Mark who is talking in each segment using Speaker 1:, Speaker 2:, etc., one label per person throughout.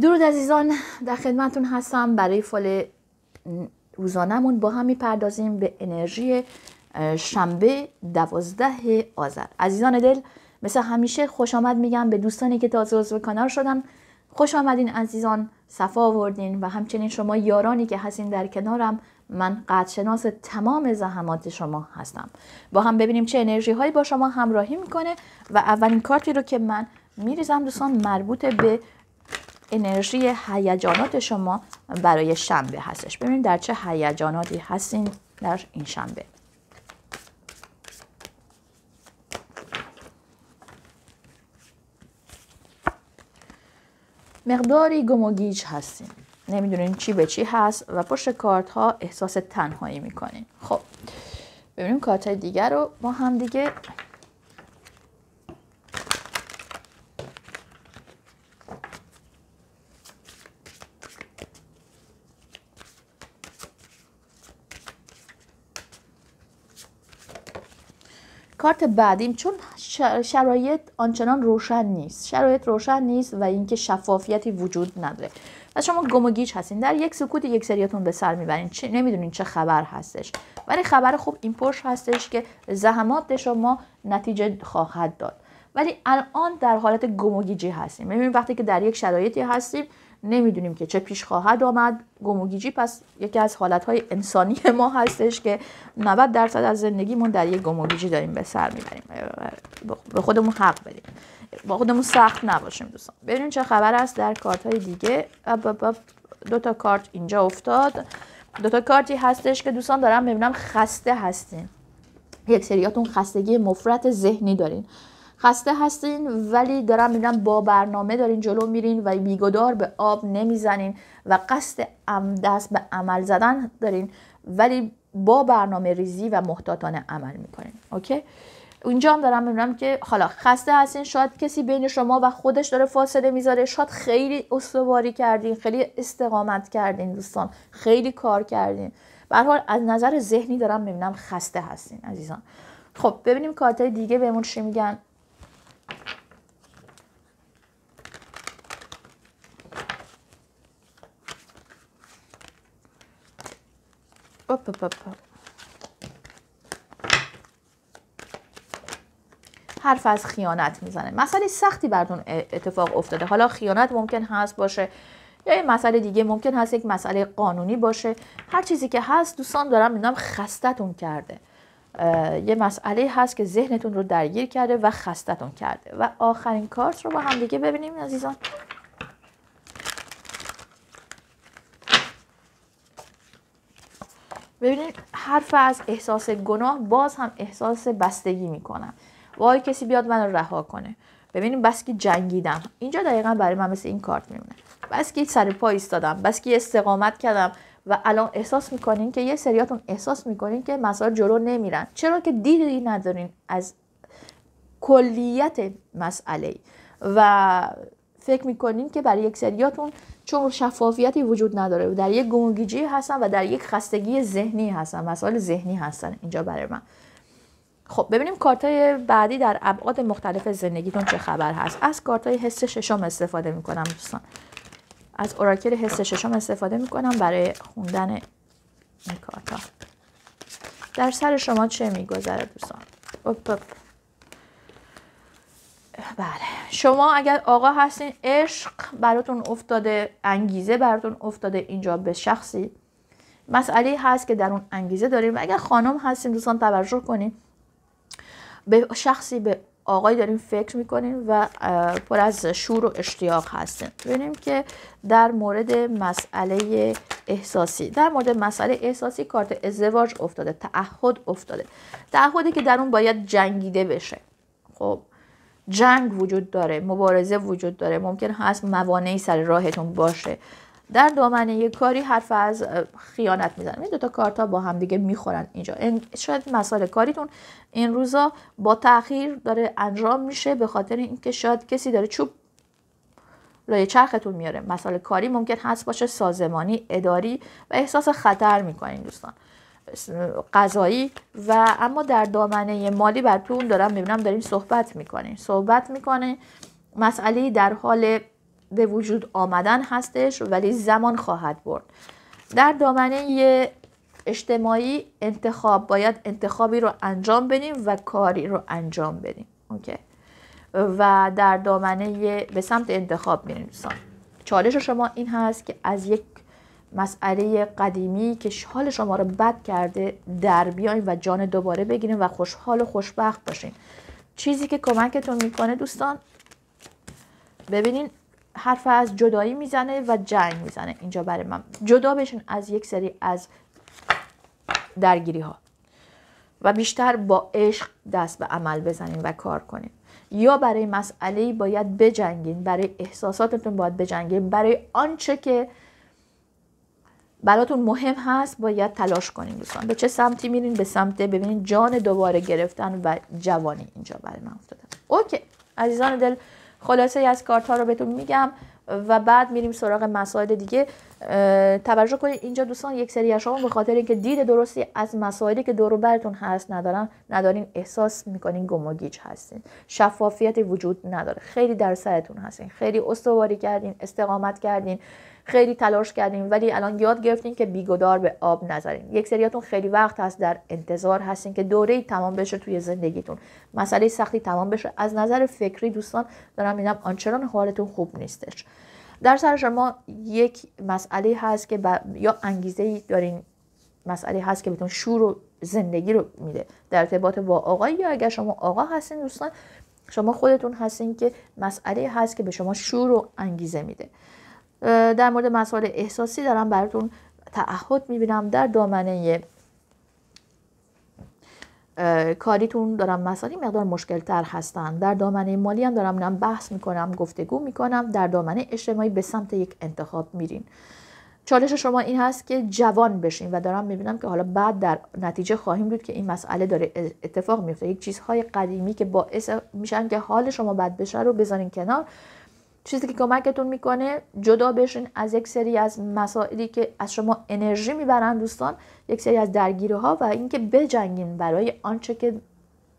Speaker 1: درود عزیزان در خدمتون هستم. برای فال روزانمون با هم می‌پردازیم به انرژی شنبه دوازده آذر. عزیزان دل مثل همیشه خوش آمد میگم به دوستانی که تازه عضو کانال شدن. خوش آمدین عزیزان صفا آوردین و همچنین شما یارانی که هستین در کنارم. من قدرشناس تمام زحمات شما هستم. با هم ببینیم چه انرژی هایی با شما همراهی می‌کنه و اولین کارتی رو که من میریزم دوستان مربوط به انرژی هیجانات شما برای شنبه هستش. ببینیم در چه هیجاناتی هستین در این شنبه. مقداری گم و گیج هستین. نمی‌دونین چی به چی هست و پشت کارت ها احساس تنهایی می‌کنین. خب ببینیم کارت های دیگر رو ما هم دیگه کارت بعدیم چون شرایط آنچنان روشن نیست. شرایط روشن نیست و اینکه شفافیتی وجود نداره. و شما گم و گیج هستین. در یک سکوت یک سریاتون به سر می‌برین. چه نمی‌دونین چه خبر هستش. ولی خبر خوب این پشت هستش که زحمات شما نتیجه خواهد داد. ولی الان در حالت گم و گیجی هستیم. ببینید وقتی که در یک شرایطی هستیم نمی‌دونیم که چه پیش خواهد آمد. گموگیجی پس یکی از حالتهای انسانی ما هستش که 90 درصد از زندگیمون در یک گموگیجی داریم به سر می‌بریم. به خودمون حق بدیم. با خودمون سخت نباشیم دوستان. ببینیم چه خبر است در کارت های دیگه دو تا کارت اینجا افتاد. دو تا کارتی هستش که دوستان دارم ببینم خسته هستین. یک سریاتون خستگی مفرت ذهنی دارین. خسته هستین ولی دارم می‌بینم با برنامه دارین جلو میرین و بیگدار به آب نمی‌زنین و قصد دست به عمل زدن دارین ولی با برنامه ریزی و محتاطانه عمل می‌کنین. اوکی؟ اونجا هم دارم می‌بینم که حالا خسته هستین شاید کسی بین شما و خودش داره فاصله می‌ذاره. شاید خیلی استواری کردین خیلی استقامت کردین دوستان خیلی کار کردین. به حال از نظر ذهنی دارم می‌بینم خسته هستین عزیزان. خب ببینیم کارت دیگه بهمون چی میگن. اپ اپ حرف از خیانت می‌زنه. مسئله سختی براتون اتفاق افتاده. حالا خیانت ممکن هست باشه یا یه مسئله دیگه ممکن هست یک مسئله قانونی باشه. هر چیزی که هست دوستان دارم می‌دونم خستتون کرده. یه مسئله هست که ذهنتون رو درگیر کرده و خستتون کرده. و آخرین کارت رو با هم دیگه ببینیم عزیزان. ببینید حرف از احساس گناه باز هم احساس بستگی می‌کنم. وای کسی بیاد من رو رها کنه. ببینیم بس که جنگیدم. اینجا دقیقا برای من مثل این کارت میمونه. بس که سر پا ایستادم. بس که استقامت کردم. و الان احساس می‌کنین که یه سریاتون احساس می‌کنین که مسائل جلو نمیرن. چرا که دیدی ندارین از کلیت مسئله و فکر می‌کنین که برای یک سریاتون چون شفافیتی وجود نداره. و در یک گمگیجی هستن و در یک خستگی ذهنی هستن. مسائل ذهنی هستن اینجا برای من. خب ببینیم کارتای بعدی در ابعاد مختلف زندگیتون چه خبر هست. از کارتای حس ششم استفاده می‌کنم دوستان. از اوراکل حس ششم استفاده می‌کنم برای خوندن این کارتا در سر شما چه میگذره دوستان؟ بله. شما اگر آقا هستین عشق براتون افتاده انگیزه براتون افتاده اینجا به شخصی. مسئله هست که در اون انگیزه داریم و اگر خانم هستین دوستان توجه کنین به شخصی به آقای داریم فکر می‌کنیم و پر از شور و اشتیاق هستیم ببینیم که در مورد مسئله احساسی. در مورد مسئله احساسی کارت ازدواج افتاده تعهد افتاده. تعهدی که در اون باید جنگیده بشه. خب جنگ وجود داره مبارزه وجود داره ممکن هست موانعی سر راهتون باشه. در دامنه کاری حرف از خیانت می‌زنم این دوتا کارت ها با هم دیگه می‌خورن اینجا. شاید مسائل کاریتون. این روزا با تاخیر داره انجام میشه به خاطر اینکه شاید کسی داره چوب لای چرختون میاره. مسائل کاری ممکن هست باشه سازمانی اداری و احساس خطر می‌کنین دوستان. قضایی و اما در دامنه مالی براتون دارم می‌بینم داریم صحبت می‌کنین. صحبت می‌کنه مسئله در حال به وجود آمدن هستش ولی زمان خواهد برد. در دامنه اجتماعی انتخاب باید انتخابی رو انجام بدیم و کاری رو انجام بدیم. اوکی؟ و در دامنه به سمت انتخاب میریم چالش شما این هست که از یک مسئله قدیمی که حال شما رو بد کرده در بیاین و جان دوباره بگیریم و خوشحال و خوشبخت باشین. چیزی که کمکتون می‌کنه دوستان ببینین حرف از جدایی می‌زنه و جنگ می‌زنه اینجا برای من. جدا بشین از یک سری از درگیری ها و بیشتر با عشق دست به عمل بزنین و کار کنین. یا برای مسئله باید بجنگین برای احساساتتون باید بجنگین برای آنچه که براتون مهم هست باید تلاش کنین دوستان. به چه سمتی میرین؟ به سمت ببینین جان دوباره گرفتن و جوانی اینجا برای من افتاده. اوکی. عزیزان دل خلاصه از کارت ها رو بهتون میگم و بعد میریم سراغ مسائل دیگه. توجه کنید اینجا دوستان یک سری از شما به خاطر اینکه دید درستی از مسائلی که دور براتون هست ندارن ندارین احساس می‌کنین گم و گیج هستین. شفافیت وجود نداره. خیلی در سرتون هستین. خیلی استواری کردین استقامت کردین. خیلی تلاش کردین ولی الان یاد گرفتین که بیگدار به آب نذارین یک سریاتون خیلی وقت هست در انتظار هستین که دوره ای تمام بشه توی زندگیتون. مسئله سختی تمام بشه. از نظر فکری دوستان دارم میگم آنچنان حالتون خوب نیستش. در سر شما یک مسئله هست که یا انگیزه ای دارین مسئله هست که بهتون شور و زندگی رو میده در ارتباط با آقای یا اگر شما آقا هستین دوستان شما خودتون هستین که مسئله هست که به شما شور و انگیزه میده. در مورد مسائل احساسی دارم براتون تعهد می‌بینم در دامنه کاریتون دارم مسائلی مقدار مشکل تر هستن. در دامنه مالی هم دارم نم بحث می‌کنم گفتگو می‌کنم. در دامنه اجتماعی به سمت یک انتخاب میرین. چالش شما این هست که جوان بشین و دارم می‌بینم که حالا بعد در نتیجه خواهیم بود که این مسئله داره اتفاق میفته یک چیزهای قدیمی که باعث میشن که حال شما بد بشه رو بذارین کنار. چیزی که کمکتون می‌کنه جدا بشین از یک سری از مسائلی که از شما انرژی می‌برن دوستان یک سری از درگیری ها و اینکه بجنگین برای آنچه که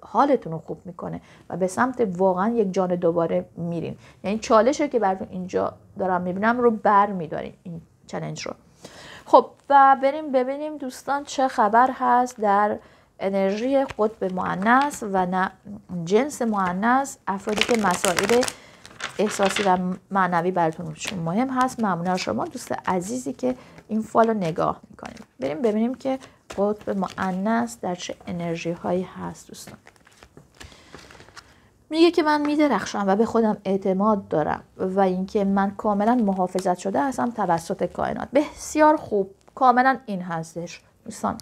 Speaker 1: حالتون رو خوب می‌کنه و به سمت واقعا یک جان دوباره میرین. یعنی چالشه که براتون اینجا دارم می‌بینم رو بر میدارین این چلنج رو. خب و بریم ببینیم دوستان چه خبر هست در انرژی قطب معنیس و نه جنس معنیس افرادی که مسائل احساسی و معنوی براتون مهم هست. ممنون شما. دوست عزیزی که این فال رو نگاه می‌کنیم. بریم ببینیم که قطب معنیس در چه انرژی هایی هست دوستان. میگه که من میدرخشم و به خودم اعتماد دارم و اینکه من کاملا محافظت شده هستم توسط کائنات. بسیار خوب. کاملا این هستش دوستان.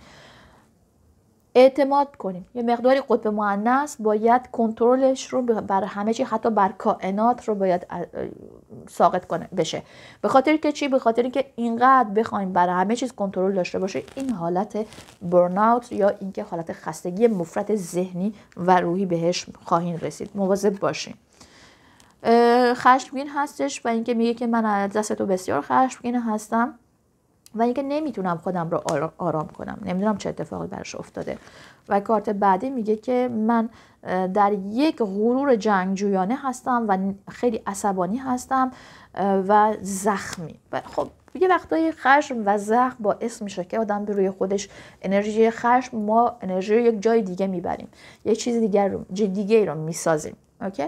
Speaker 1: اعتماد کنیم. یه مقداری قطب معنیس باید کنترلش رو بر همه چی حتی بر کائنات رو باید ساقط کنه بشه. به خاطر که چی؟ به خاطر که اینقدر بخوایم بر همه چیز کنترل داشته باشه این حالت برناوت یا اینکه حالت خستگی مفرط ذهنی و روحی بهش خواهیم رسید. مواظب باشیم خشمگین هستش و اینکه میگه که من از دست تو بسیار خشمگین هستم. و اینکه نمی‌تونم خودم رو آرام کنم. نمی‌دونم چه اتفاقی براش افتاده. و کارت بعدی میگه که من در یک غرور جنگجویانه هستم و خیلی عصبانی هستم و زخمی. و خب یه وقتای خشم و زخم باعث میشه که آدم به روی خودش انرژی خشم ما انرژی رو یک جای دیگه می‌بریم. یه چیز دیگر رو دیگه رو می‌سازیم. اوکی؟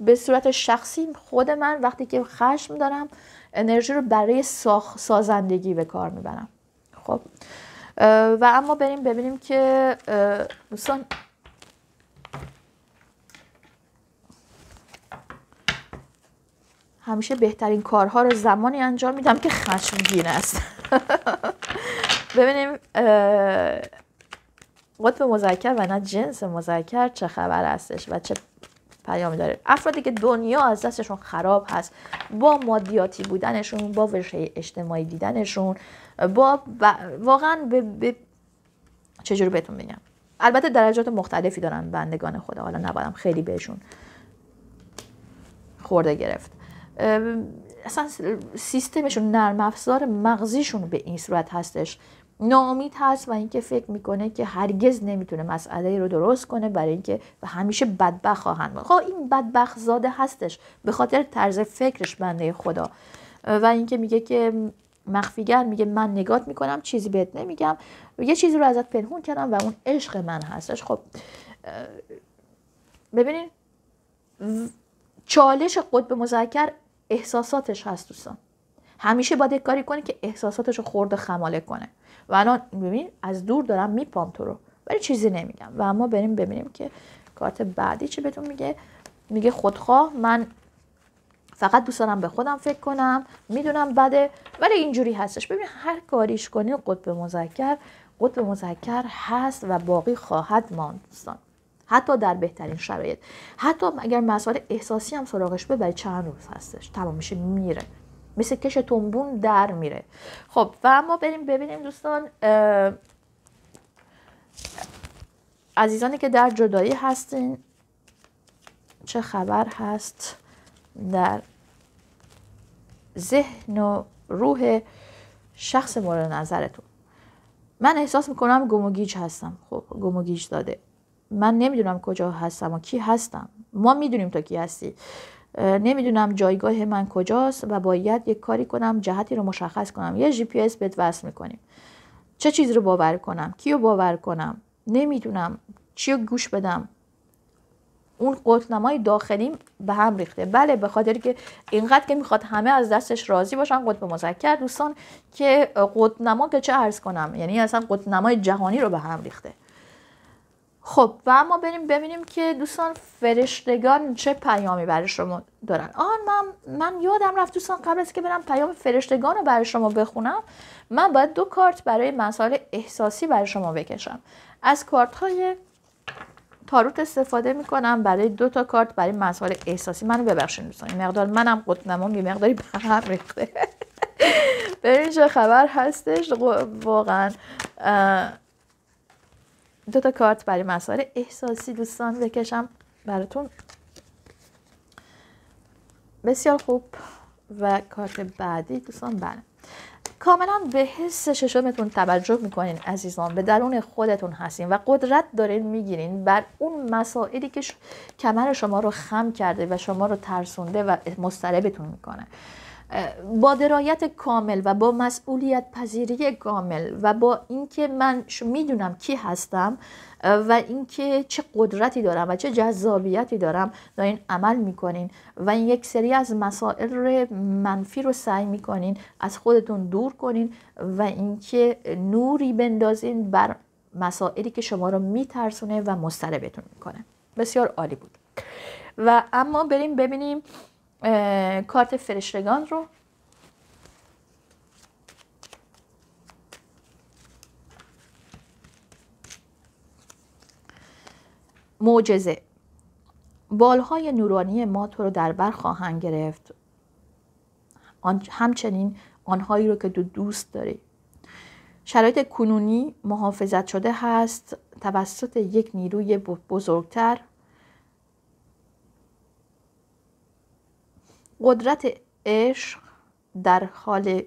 Speaker 1: به صورت شخصی خود من وقتی که خشم دارم انرژی رو برای سازندگی به کار می‌برم. خب و اما بریم ببینیم که دوستان همیشه بهترین کارها رو زمانی انجام میدم که خشمگین است. ببینیم قطب مذکر و نه جنس مذکر چه خبر هستش و چه پیامی داره. افرادی که دنیا از دستشون خراب هست با مادیاتی بودنشون با ورشه اجتماعی دیدنشون با واقعا به, به چجوری بهتون بگم البته درجات مختلفی دارن بندگان خدا. حالا نباید خیلی بهشون خورده گرفت. اصلا سیستمشون نرم افزار مغزیشون به این صورت هستش ناامید هست و اینکه فکر می‌کنه که هرگز نمی‌تونه مسئله رو درست کنه برای اینکه همیشه بدبخ خواهند بود. خب این بدبخ زاده هستش به خاطر طرز فکرش بنده خدا. و اینکه میگه که مخفیگر میگه من نگات می‌کنم چیزی بهت نمیگم. یه چیزی رو ازت پنهون کردم و اون عشق من هستش. خب ببینین چالش قطب مذکر احساساتش هست دوستان. همیشه باید کاری کنی که احساساتش رو خورده خماله کنه. و الان ببین از دور دارم میپام تو رو. ولی چیزی نمیگم. و اما بریم ببینیم که کارت بعدی چی بهتون میگه. میگه خودخواه من فقط دوست دارم به خودم فکر کنم می‌دونم بده. ولی اینجوری هستش. ببین هر کاریش کنی قطب مذکر قطب مذکر هست و باقی خواهد ماند دوستان. حتی در بهترین شرایط. حتی اگر مسائل احساسی هم سراغش ببری چند روز هستش. تمام میشه میره. مثل کش تنبون در میره. خب و اما بریم ببینیم دوستان عزیزانی که در جدایی هستین چه خبر هست در ذهن و روح شخص مورد نظرتون؟ من احساس می‌کنم گموگیج هستم. خب گموگیج داده. من نمی‌دونم کجا هستم و کی هستم. ما می‌دونیم تا کی هستی. نمی‌دونم جایگاه من کجاست و باید یک کاری کنم جهتی رو مشخص کنم. یه جی پی اس بهت وصل می‌کنیم. چه چیز رو باور کنم؟ کیو باور کنم؟ نمی‌دونم. چی رو گوش بدم؟ اون قطب‌نمای داخلیم به هم ریخته. بله به خاطر که اینقدر که می‌خواد همه از دستش راضی باشن قطب مذکر دوستان که قطب‌نما که چه عرض کنم؟ یعنی اصلا قطب‌نمای جهانی رو به هم ریخته. خب و اما بریم ببینیم که دوستان فرشتگان چه پیامی برای شما دارن. آن من من یادم رفت دوستان قبل از که برم پیام فرشتگان رو برای شما بخونم من باید دو کارت برای مسائل احساسی برای شما بکشم. از کارت های تاروت استفاده می‌کنم برای دو تا کارت برای مسائل احساسی. منو ببخشید دوستان مقدار منم قطنمام یه مقداری به هم ریخته. ببین چه خبر هستش؟ واقعا دو تا کارت برای مسائل احساسی دوستان بکشم براتون. بسیار خوب. و کارت بعدی دوستان بله. کاملا به حس ششمتون توجه می‌کنین عزیزان. به درون خودتون هستین و قدرت دارین می‌گیرین بر اون مسائلی که کمر شما رو خم کرده و شما رو ترسونده و مستربتون می‌کنه. با درایت کامل و با مسئولیت پذیری کامل و با اینکه من می‌دونم کی هستم و اینکه چه قدرتی دارم و چه جذابیتی دارم دارین عمل می‌کنین و این یک سری از مسائل منفی رو سعی می‌کنین از خودتون دور کنین و اینکه نوری بندازین بر مسائلی که شما رو میترسونه و مضطربتون می‌کنه. بسیار عالی بود. و اما بریم ببینیم کارت فرشتگان رو. معجزه. بالهای نورانی ما تو رو در بر خواهند گرفت. آن همچنین آنهایی رو که تو دوست داری. شرایط کنونی محافظت شده هست. توسط یک نیروی بزرگتر قدرت عشق در حال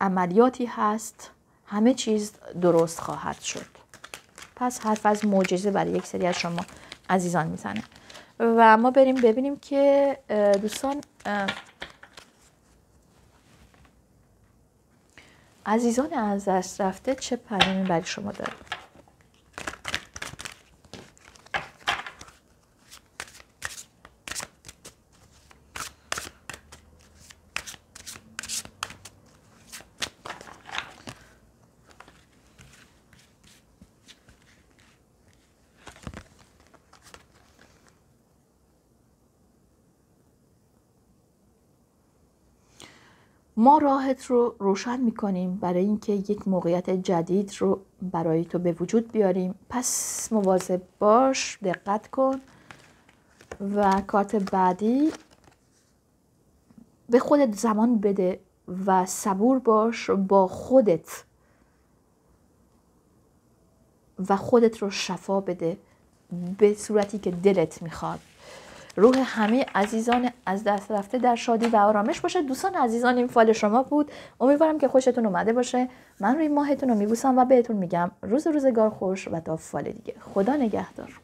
Speaker 1: عملیاتی هست. همه چیز درست خواهد شد. پس حرف از معجزه برای یک سری از شما عزیزان می‌زنه. و ما بریم ببینیم که دوستان عزیزان از دست رفته چه پیامی برای شما داره؟ ما راهت رو روشن می‌کنیم برای اینکه یک موقعیت جدید رو برای تو به وجود بیاریم. پس مواظب باش دقت کن و کارت بعدی به خودت زمان بده و صبور باش با خودت و خودت رو شفا بده به صورتی که دلت می‌خواد. روح همه عزیزان از دست رفته در شادی و آرامش باشه. دوستان عزیزان این فال شما بود. امیدوارم که خوشتون اومده باشه. من روی ماهتون رو میبوسم و بهتون میگم. روز روزگار خوش و تا فال دیگه. خدا نگهدار.